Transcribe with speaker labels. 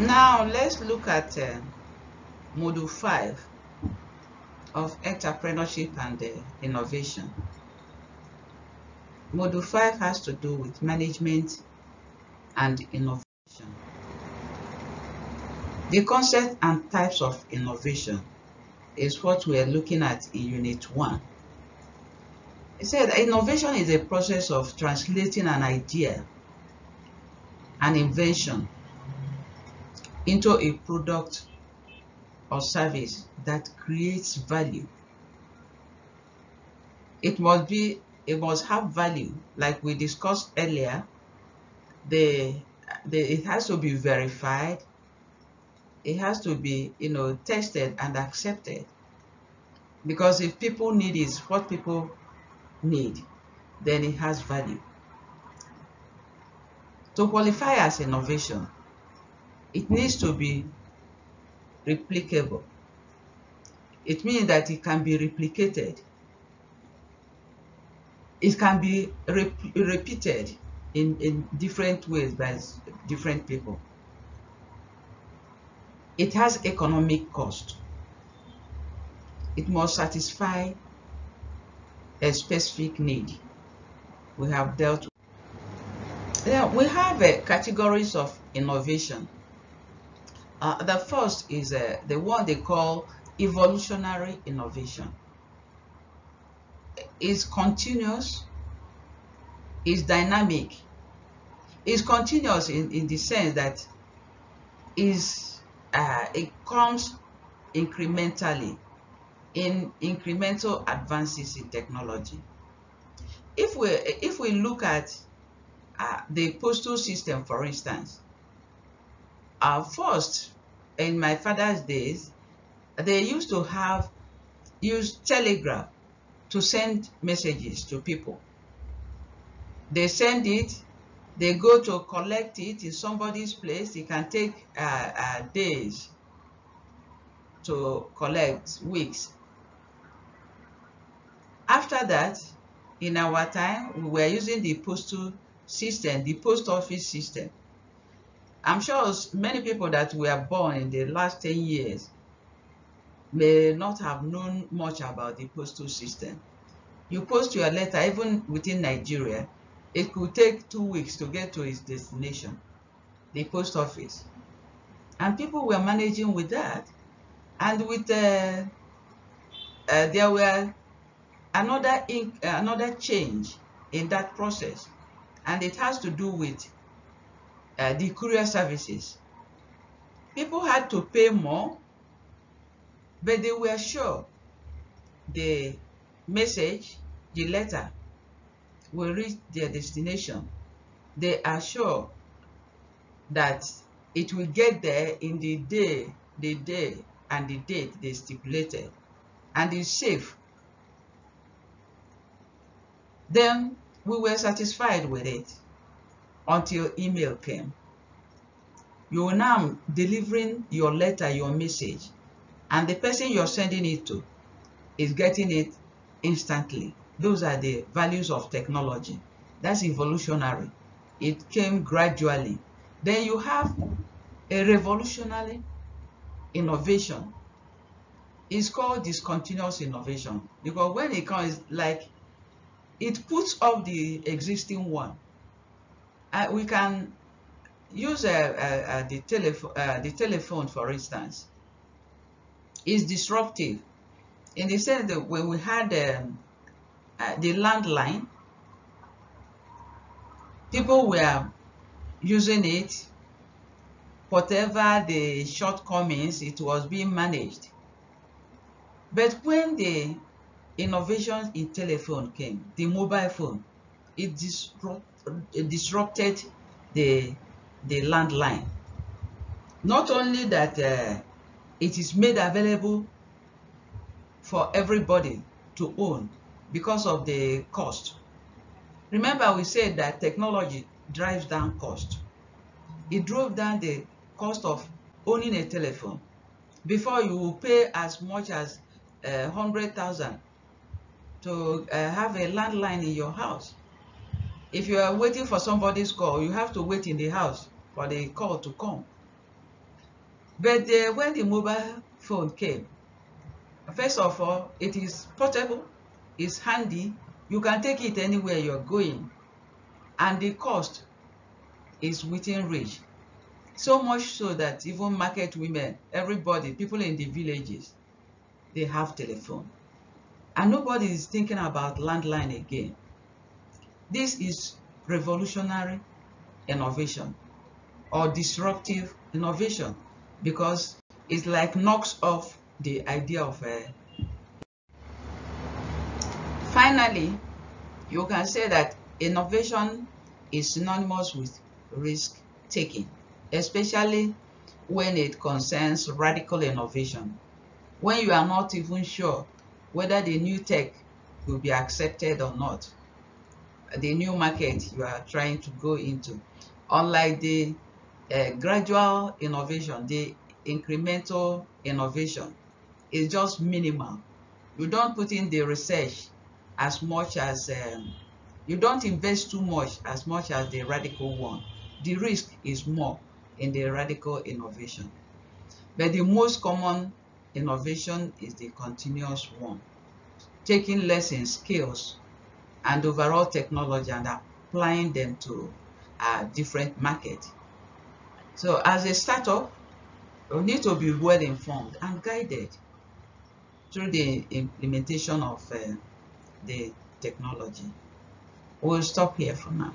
Speaker 1: Now let's look at uh, Module 5 of Entrepreneurship and uh, Innovation. Module 5 has to do with management and innovation. The concept and types of innovation is what we are looking at in Unit 1. It said innovation is a process of translating an idea, an invention, into a product or service that creates value. It must be it must have value. Like we discussed earlier the, the it has to be verified. It has to be you know tested and accepted. Because if people need is what people need then it has value. To qualify as innovation it needs to be replicable it means that it can be replicated it can be rep repeated in, in different ways by different people. It has economic cost. It must satisfy a specific need we have dealt with. Now, we have uh, categories of innovation. Uh, the first is uh, the one they call evolutionary innovation It's continuous, it's dynamic, It's continuous in, in the sense that is uh, it comes incrementally in incremental advances in technology. If we if we look at uh, the postal system, for instance, uh, first in my father's days, they used to have use telegraph to send messages to people. They send it, they go to collect it in somebody's place. It can take uh, uh, days to collect, weeks. After that, in our time, we were using the postal system, the post office system. I'm sure many people that were born in the last 10 years may not have known much about the postal system. You post your letter even within Nigeria, it could take two weeks to get to its destination, the post office. And people were managing with that. And with uh, uh, there were another another change in that process, and it has to do with uh, the courier services. People had to pay more but they were sure the message, the letter, will reach their destination. They are sure that it will get there in the day, the day and the date they stipulated, and is safe. Then we were satisfied with it until email came. You are now delivering your letter, your message, and the person you're sending it to is getting it instantly. Those are the values of technology. That's evolutionary. It came gradually. Then you have a revolutionary innovation. It's called discontinuous innovation because when it comes, like, it puts off the existing one. Uh, we can use uh, uh, uh the, uh, the telephone, for instance is disruptive in the sense that when we had um, the landline, people were using it, whatever the shortcomings, it was being managed. But when the innovation in telephone came, the mobile phone, it, disrupt, it disrupted the, the landline. Not only that uh, it is made available for everybody to own because of the cost. Remember we said that technology drives down cost. It drove down the cost of owning a telephone. Before you will pay as much as uh, 100,000 to uh, have a landline in your house. If you are waiting for somebody's call, you have to wait in the house for the call to come. But uh, when the mobile phone came, first of all, it is portable, it's handy, you can take it anywhere you're going, and the cost is within reach. So much so that even market women, everybody, people in the villages, they have telephone. And nobody is thinking about landline again. This is revolutionary innovation or disruptive innovation because it like knocks off the idea of a finally you can say that innovation is synonymous with risk taking especially when it concerns radical innovation. When you are not even sure whether the new tech will be accepted or not the new market you are trying to go into. Unlike the uh, gradual innovation the incremental innovation is just minimal. You don't put in the research as much as um, you don't invest too much as much as the radical one. The risk is more in the radical innovation. But the most common innovation is the continuous one. Taking lessons skills and overall technology and applying them to a different market. So as a startup, you need to be well informed and guided through the implementation of uh, the technology. We'll stop here for now.